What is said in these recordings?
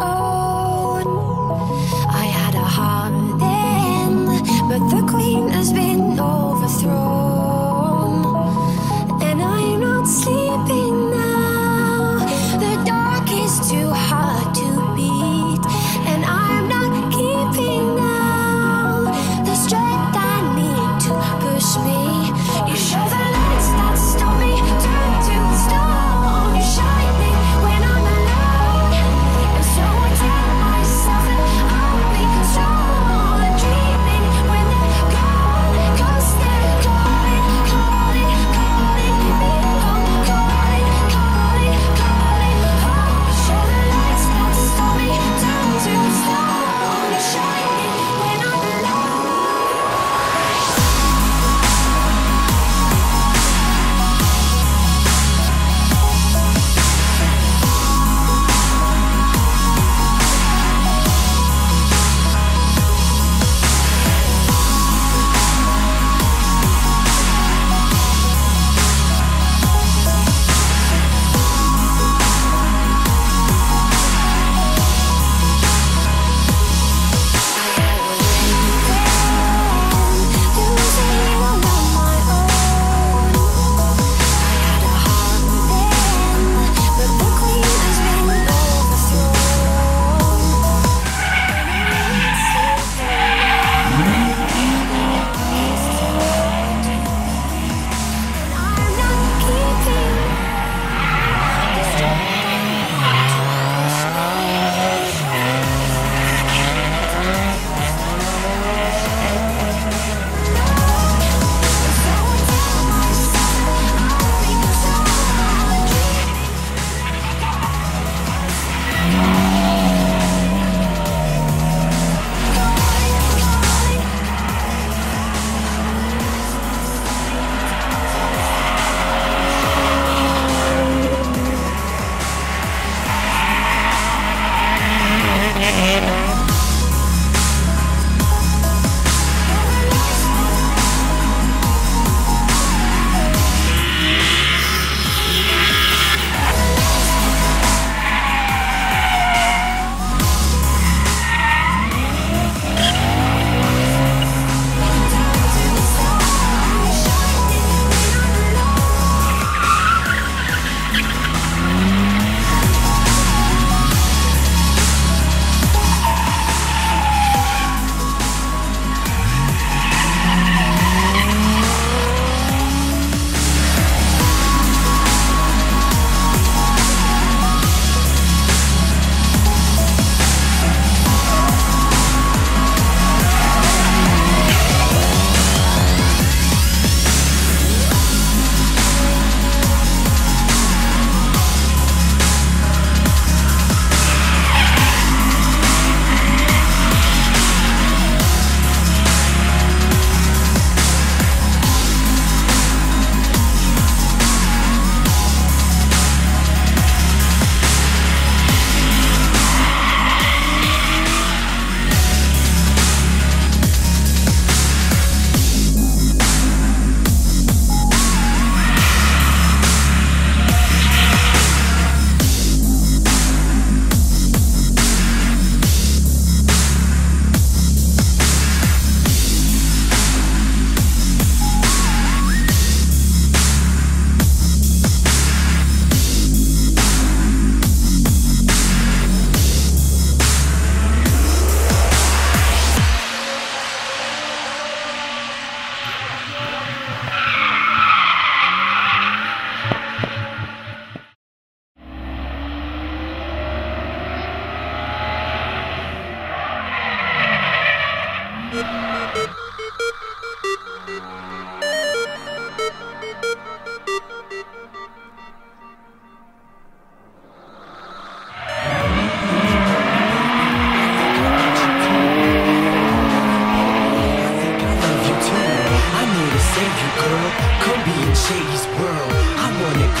own. I had a heart then, but the queen has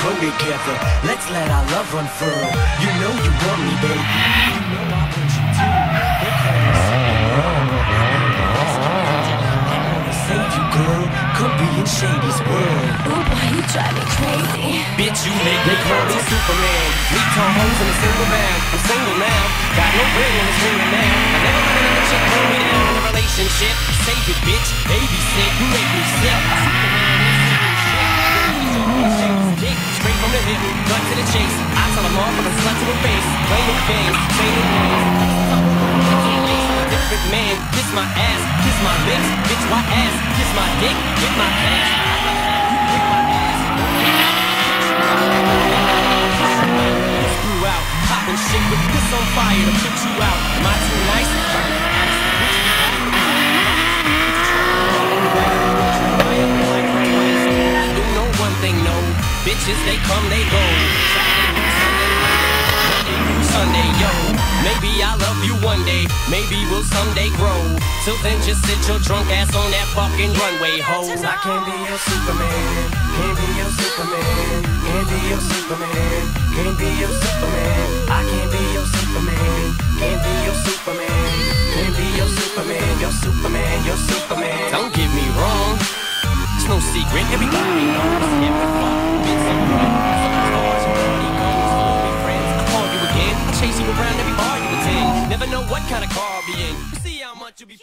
grow together. Let's let our love unfurl. You know you want me, baby. You know I want you too. They call me I wanna save you, girl. Come be in Shady's world. Ooh, boy, you drive me crazy. Bitch, you make me call me Superman. Leave Tom hoes in a single man. I'm single now. Got no ring on this finger now. I never let another chick hold me down in a relationship. Save it, bitch. Babysit. You make me sick. Dick, From the hip, cut to the chase. I tell them off, I'm a slut to her face. Play no games, say no names. Different man, kiss my ass, kiss my lips, bitch, my ass, kiss my dick, get my ass. Screw out, poppin' shit with piss on fire to put you out. Am I too nice? Bitches, they come, they go. Sunday, yo. Maybe I'll love you one day. Maybe we'll someday grow. Till then, just sit your drunk ass on that fucking runway, ho. I can't be your Superman. Can't be your Superman. Can't be your Superman. Can't be your Superman. I can't be your Superman. Can't be your Superman. Can't be your Superman. Your Superman. Your Superman. Don't get me wrong. It's no secret. Everybody knows. know what kind of car be in. See how much you be.